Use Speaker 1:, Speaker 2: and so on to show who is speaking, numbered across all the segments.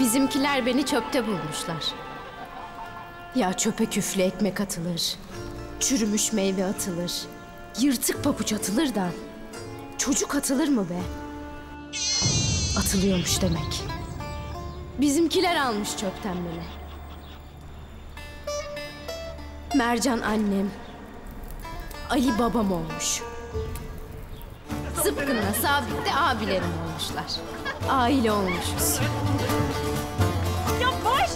Speaker 1: Bizimkiler beni çöpte bulmuşlar. Ya çöpe küflü ekmek atılır. Çürümüş meyve atılır. Yırtık papuç atılır da. Çocuk atılır mı be? Atılıyormuş demek. Bizimkiler almış çöpten beni. Mercan annem. Ali babam olmuş. Zıpkınla Sabit de abilerim olmuşlar. Aile olmuşuz.
Speaker 2: Yavaş!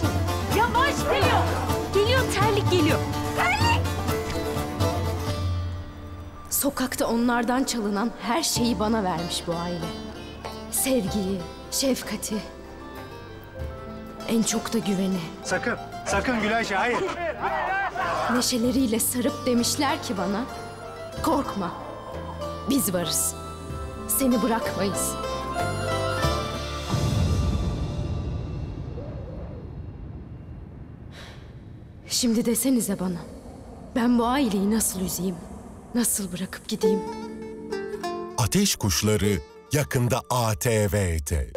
Speaker 2: Yavaş geliyor. Geliyor terlik geliyor. Terlik!
Speaker 1: Sokakta onlardan çalınan her şeyi bana vermiş bu aile. Sevgiyi, şefkati. En çok da güveni.
Speaker 3: Sakın, sakın Gülayşe hayır.
Speaker 1: Neşeleriyle sarıp demişler ki bana... Korkma, biz varız. Seni bırakmayız. Şimdi desenize bana. Ben bu aileyi nasıl üzeyim? Nasıl bırakıp gideyim?
Speaker 4: Ateş Kuşları yakında ATV'de.